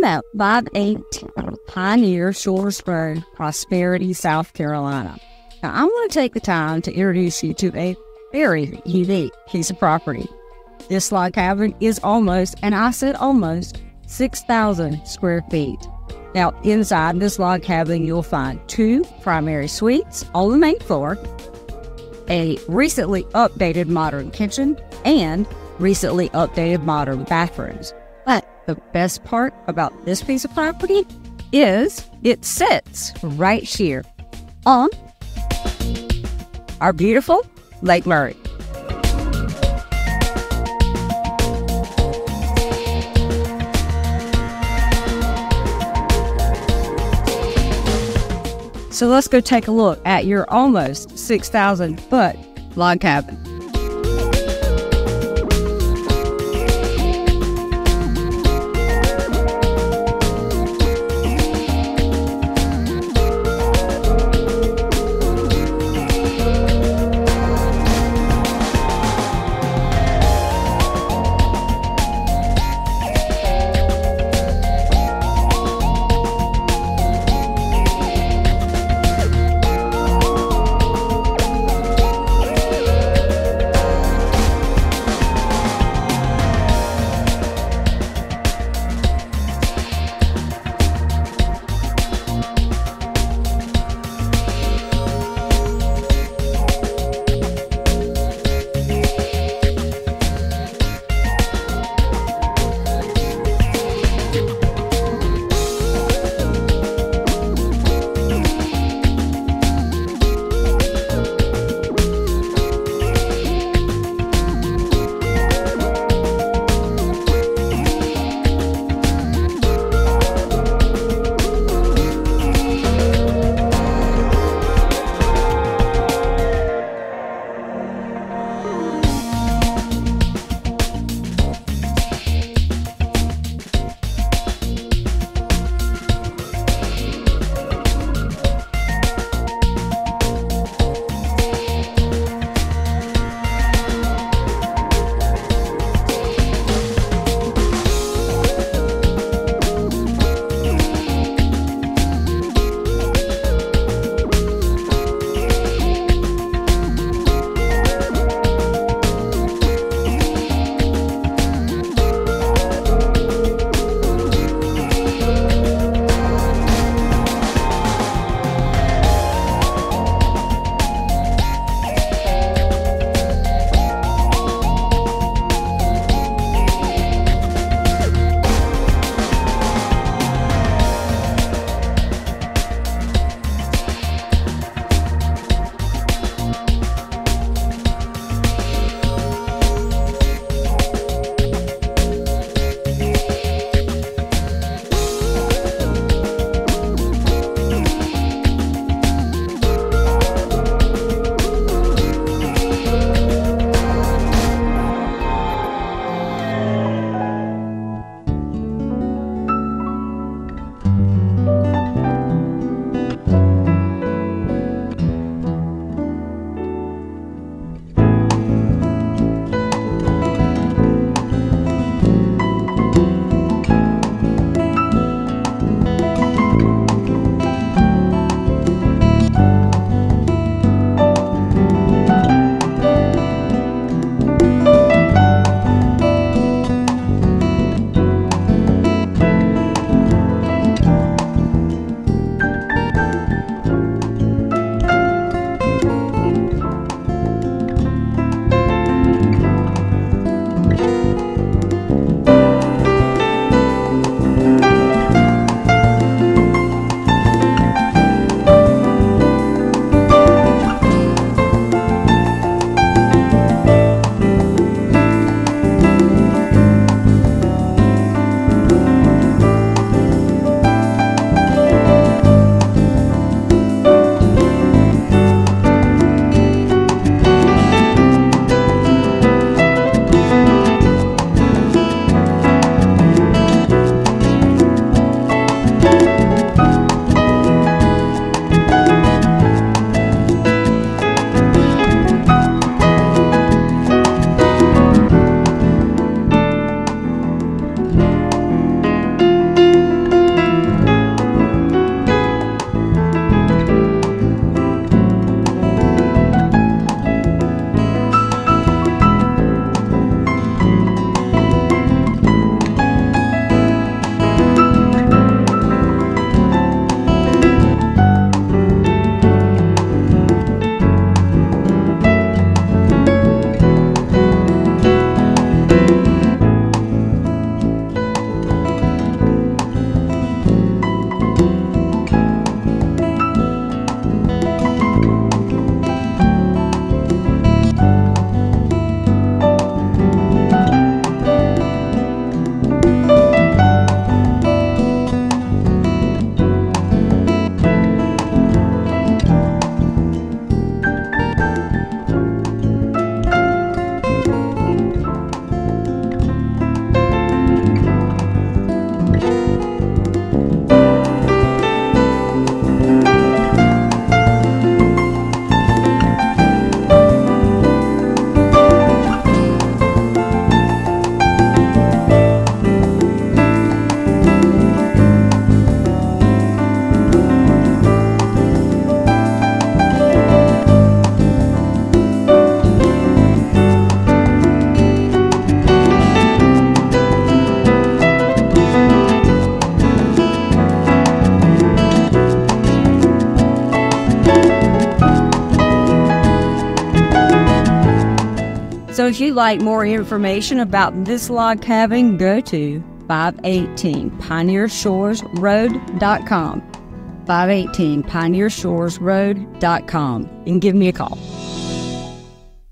I'm at 518 Pioneer Shores Prosperity, South Carolina. Now, I'm going to take the time to introduce you to a very unique piece of property. This log cabin is almost, and I said almost, 6,000 square feet. Now, inside this log cabin, you'll find two primary suites on the main floor, a recently updated modern kitchen, and recently updated modern bathrooms. The best part about this piece of property is it sits right here on our beautiful Lake Murray. So let's go take a look at your almost 6,000 foot log cabin. If you'd like more information about this log cabin, go to 518 Pioneer Shores pioneershoresroad.com. 518 Pioneer Shores pioneershoresroad.com and give me a call.